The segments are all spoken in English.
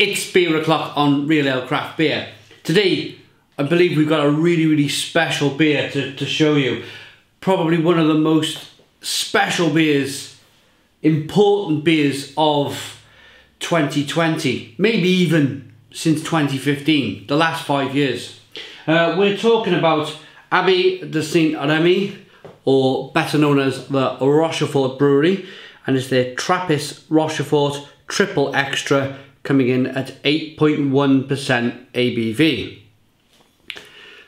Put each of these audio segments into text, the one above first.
It's Beer O'Clock on Real Ale Craft Beer. Today, I believe we've got a really, really special beer to, to show you. Probably one of the most special beers, important beers of 2020. Maybe even since 2015, the last five years. Uh, we're talking about Abbey de Saint Remy, or better known as the Rochefort Brewery, and it's their Trappist Rochefort Triple Extra coming in at 8.1% ABV.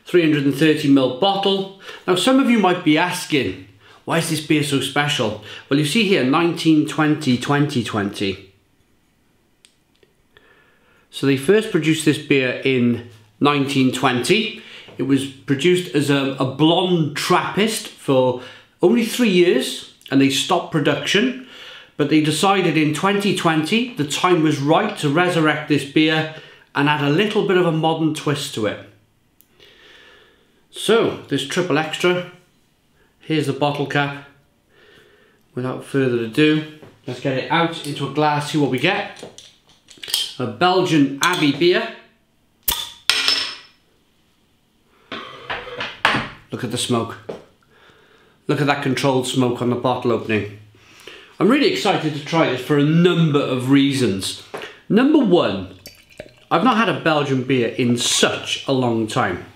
330ml bottle. Now some of you might be asking, why is this beer so special? Well you see here 1920 2020. So they first produced this beer in 1920. It was produced as a, a blonde Trappist for only three years and they stopped production but they decided in 2020 the time was right to resurrect this beer and add a little bit of a modern twist to it. So, this triple extra, here's the bottle cap. Without further ado, let's get it out into a glass, see what we get. A Belgian Abbey beer. Look at the smoke. Look at that controlled smoke on the bottle opening. I'm really excited to try this for a number of reasons. Number one, I've not had a Belgian beer in such a long time.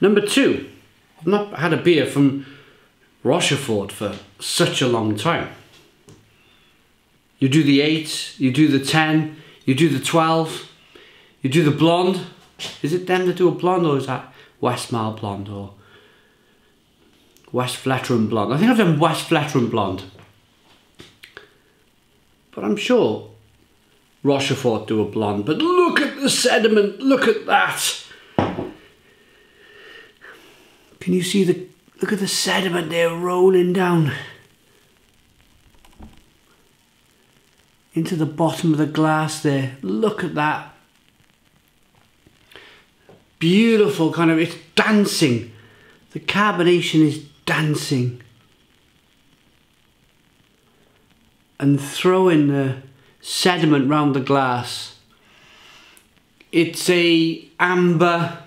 Number two, I've not had a beer from Rochefort for such a long time. You do the 8, you do the 10, you do the 12, you do the blonde. Is it them that do a blonde or is that Westmalle blonde or Westvleteren Blonde. I think I've done Westvleteren Blonde. But I'm sure Rochefort do a blonde. But look at the sediment, look at that. Can you see the, look at the sediment there rolling down into the bottom of the glass there. Look at that. Beautiful kind of, it's dancing. The carbonation is dancing and throwing the sediment round the glass. It's a amber,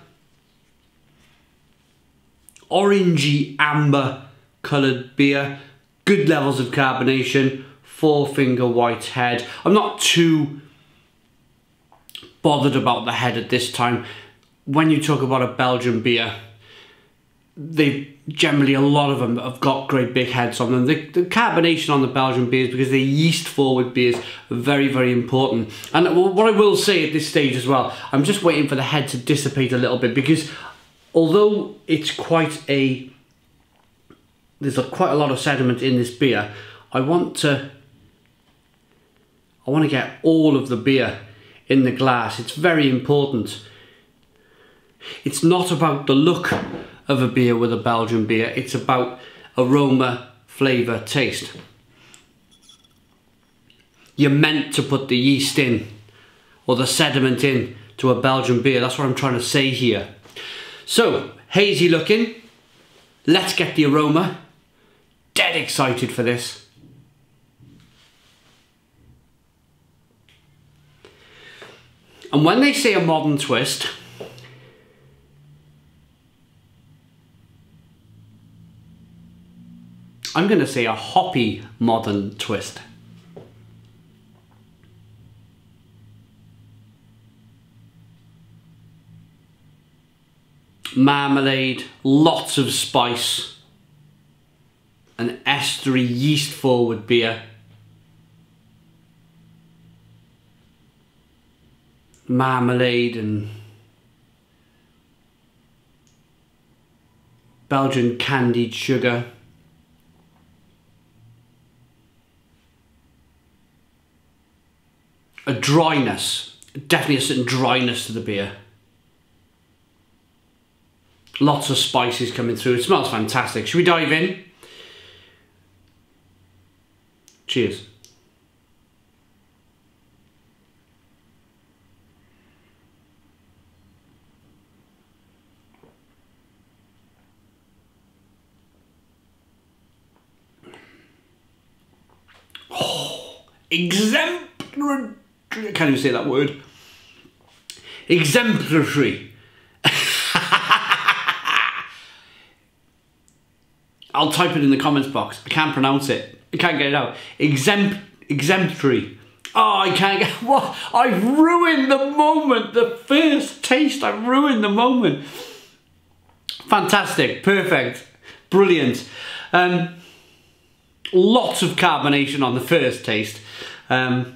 orangey amber coloured beer. Good levels of carbonation, four finger white head. I'm not too bothered about the head at this time. When you talk about a Belgian beer, they generally a lot of them have got great big heads on them. The, the carbonation on the Belgian beers because they're yeast forward beers are very very important. And what I will say at this stage as well, I'm just waiting for the head to dissipate a little bit because although it's quite a there's a, quite a lot of sediment in this beer, I want to I want to get all of the beer in the glass. It's very important. It's not about the look of a beer with a Belgian beer. It's about aroma, flavour, taste. You're meant to put the yeast in or the sediment in to a Belgian beer. That's what I'm trying to say here. So, hazy looking. Let's get the aroma. Dead excited for this. And when they say a modern twist, I'm going to say a hoppy modern twist. Marmalade, lots of spice, an estery yeast forward beer. Marmalade and Belgian candied sugar. A dryness, definitely a certain dryness to the beer. Lots of spices coming through. It smells fantastic. Should we dive in? Cheers. Oh, exemplary can't even say that word. Exemplary. I'll type it in the comments box. I can't pronounce it. I can't get it out. Exempt exemplary. Oh, I can't get what? I've ruined the moment. The first taste. I've ruined the moment. Fantastic. Perfect. Brilliant. Um, lots of carbonation on the first taste. Um,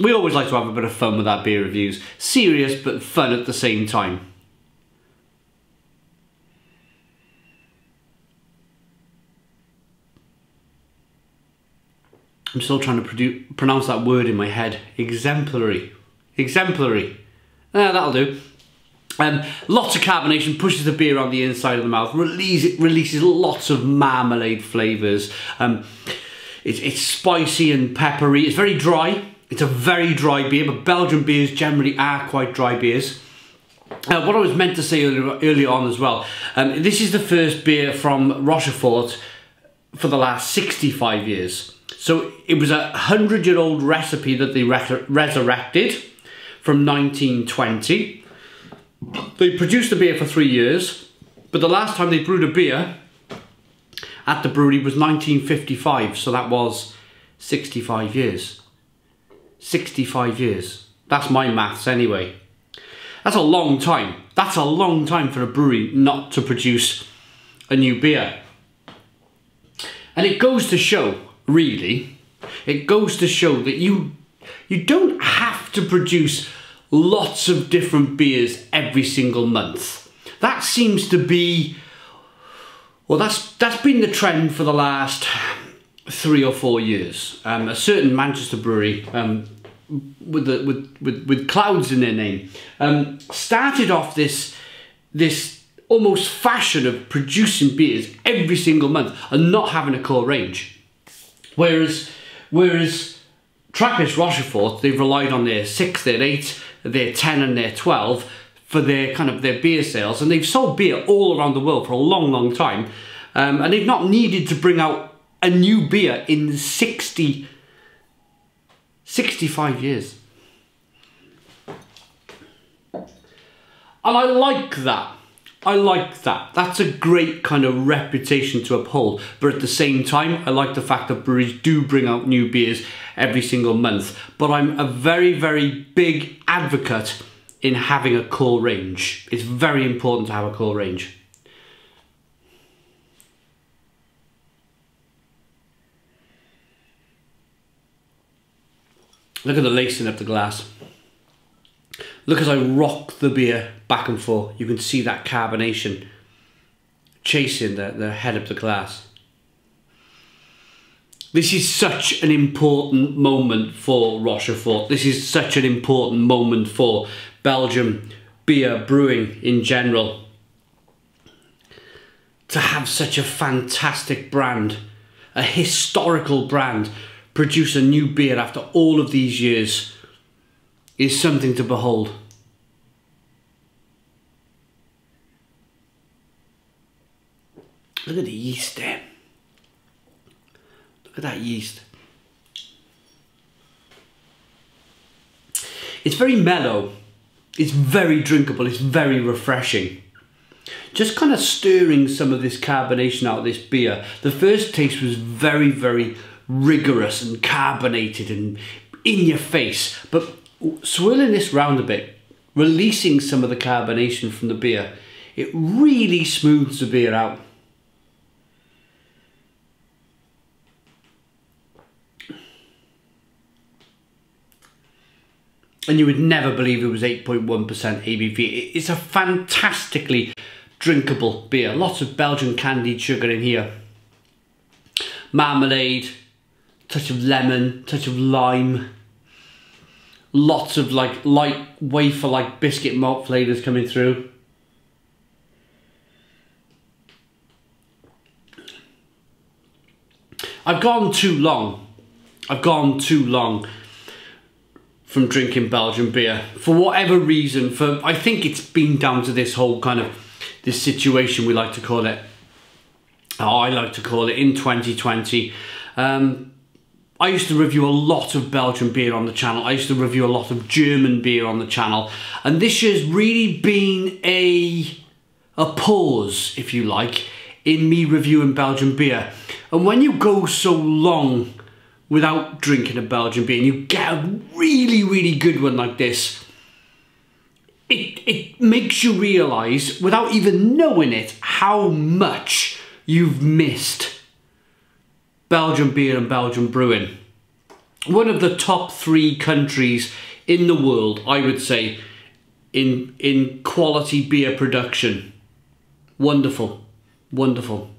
we always like to have a bit of fun with our beer reviews. Serious but fun at the same time. I'm still trying to pronounce that word in my head. Exemplary. Exemplary. Ah, that'll do. Um, lots of carbonation, pushes the beer on the inside of the mouth, release, releases lots of marmalade flavours. Um, it's, it's spicy and peppery. It's very dry. It's a very dry beer, but Belgian beers generally are quite dry beers. Uh, what I was meant to say earlier, earlier on as well, um, this is the first beer from Rochefort for the last 65 years. So it was a hundred year old recipe that they re resurrected from 1920. They produced the beer for three years, but the last time they brewed a beer at the brewery was 1955, so that was 65 years. 65 years. That's my maths anyway. That's a long time. That's a long time for a brewery not to produce a new beer. And it goes to show really. It goes to show that you you don't have to produce lots of different beers every single month. That seems to be well that's that's been the trend for the last three or four years. Um, a certain Manchester brewery um, with, the, with, with, with clouds in their name um, started off this this almost fashion of producing beers every single month and not having a core range. Whereas, whereas Trappist Rochefort, they've relied on their six, their eight, their 10 and their 12 for their kind of their beer sales. And they've sold beer all around the world for a long, long time. Um, and they've not needed to bring out a new beer in 60, 65 years. And I like that. I like that. That's a great kind of reputation to uphold. But at the same time, I like the fact that breweries do bring out new beers every single month. But I'm a very, very big advocate in having a core range. It's very important to have a core range. Look at the lacing of the glass. Look as I rock the beer back and forth. You can see that carbonation chasing the, the head of the glass. This is such an important moment for Rochefort. This is such an important moment for Belgium beer brewing in general. To have such a fantastic brand, a historical brand, produce a new beer after all of these years is something to behold. Look at the yeast there. Look at that yeast. It's very mellow. It's very drinkable. It's very refreshing. Just kind of stirring some of this carbonation out of this beer. The first taste was very, very rigorous and carbonated and in your face. But swirling this round a bit, releasing some of the carbonation from the beer, it really smooths the beer out. And you would never believe it was 8.1% ABV. It's a fantastically drinkable beer. Lots of Belgian candied sugar in here. Marmalade, touch of lemon, touch of lime lots of like light wafer like biscuit malt flavors coming through. I've gone too long. I've gone too long from drinking Belgian beer for whatever reason. For I think it's been down to this whole kind of this situation we like to call it. I like to call it in 2020. Um, I used to review a lot of Belgian beer on the channel. I used to review a lot of German beer on the channel. And this has really been a, a pause, if you like, in me reviewing Belgian beer. And when you go so long without drinking a Belgian beer and you get a really, really good one like this, it, it makes you realise, without even knowing it, how much you've missed Belgian beer and Belgian brewing. One of the top three countries in the world, I would say, in, in quality beer production. Wonderful, wonderful.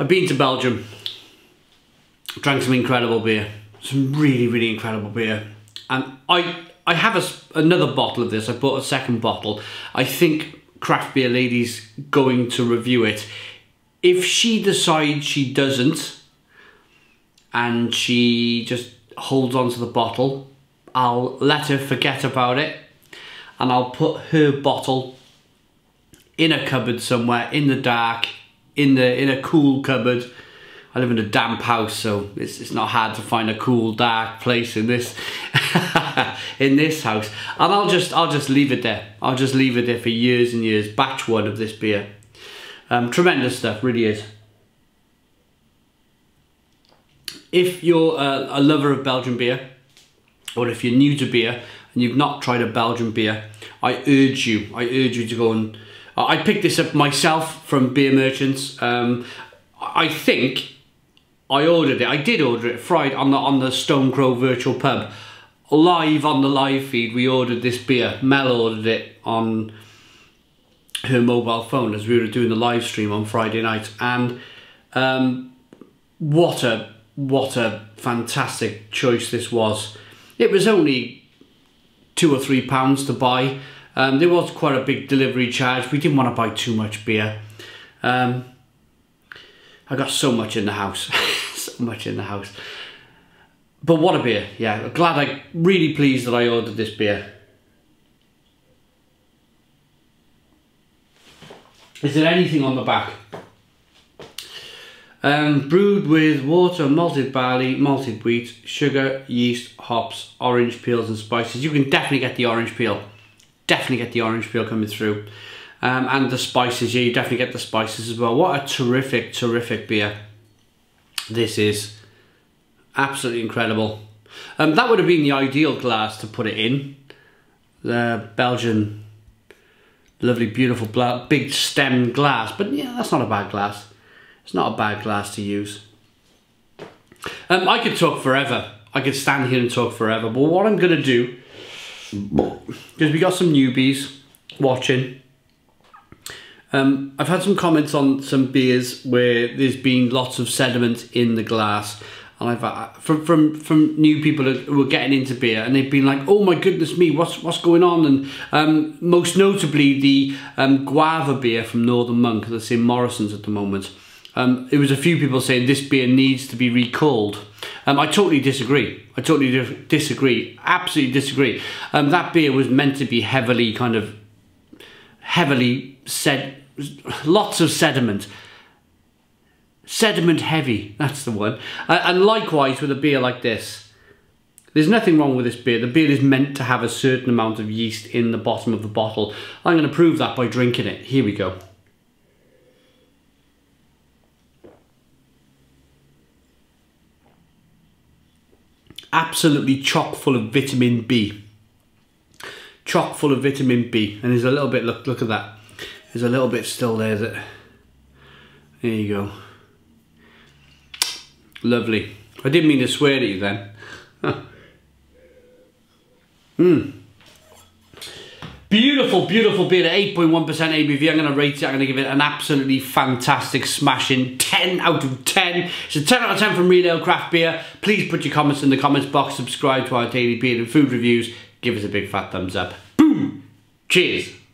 I've been to Belgium, drank some incredible beer, some really, really incredible beer. And I I have a, another bottle of this. I bought a second bottle. I think Craft Beer Lady's going to review it. If she decides she doesn't, and she just holds on to the bottle, I'll let her forget about it, and I'll put her bottle in a cupboard somewhere in the dark, in the in a cool cupboard, I live in a damp house, so it's, it's not hard to find a cool, dark place in this in this house. And I'll just I'll just leave it there. I'll just leave it there for years and years. Batch one of this beer. Um, tremendous stuff, really is. If you're a, a lover of Belgian beer, or if you're new to beer and you've not tried a Belgian beer, I urge you, I urge you to go and I picked this up myself from Beer Merchants. Um, I think I ordered it. I did order it Friday on the on the Stone Crow Virtual Pub. Live on the live feed, we ordered this beer. Mel ordered it on her mobile phone as we were doing the live stream on Friday night, and um, what a what a fantastic choice this was. It was only two or three pounds to buy. Um, there was quite a big delivery charge. We didn't want to buy too much beer. Um, I got so much in the house, so much in the house. But what a beer, yeah. Glad I, really pleased that I ordered this beer. Is there anything on the back? Um, brewed with water, malted barley, malted wheat, sugar, yeast, hops, orange peels and spices. You can definitely get the orange peel. Definitely get the orange peel coming through. Um, and the spices, yeah, you definitely get the spices as well. What a terrific, terrific beer this is. Absolutely incredible. Um, that would have been the ideal glass to put it in. The Belgian, lovely, beautiful, big stem glass. But yeah, that's not a bad glass. It's not a bad glass to use. Um, I could talk forever. I could stand here and talk forever. But what I'm going to do, because we got some newbies watching, um, I've had some comments on some beers where there's been lots of sediment in the glass. And I've uh, from from from new people who are getting into beer, and they've been like, "Oh my goodness me, what's what's going on?" And um, most notably, the um, guava beer from Northern Monk that's in Morrison's at the moment. Um, it was a few people saying this beer needs to be recalled. Um, I totally disagree. I totally disagree. Absolutely disagree. Um, that beer was meant to be heavily kind of heavily said lots of sediment sediment heavy that's the one uh, and likewise with a beer like this. There's nothing wrong with this beer. The beer is meant to have a certain amount of yeast in the bottom of the bottle. I'm going to prove that by drinking it. Here we go. Absolutely chock full of vitamin b. Chock full of vitamin B. And there's a little bit, look, look at that. There's a little bit still there that, there you go. Lovely. I didn't mean to swear at you then. Mmm. Beautiful, beautiful beer at 8.1% ABV. I'm going to rate it. I'm going to give it an absolutely fantastic smashing 10 out of 10. It's a 10 out of 10 from Real Ale Craft Beer. Please put your comments in the comments box. Subscribe to our daily beer and food reviews give us a big fat thumbs up. Boom! Cheers!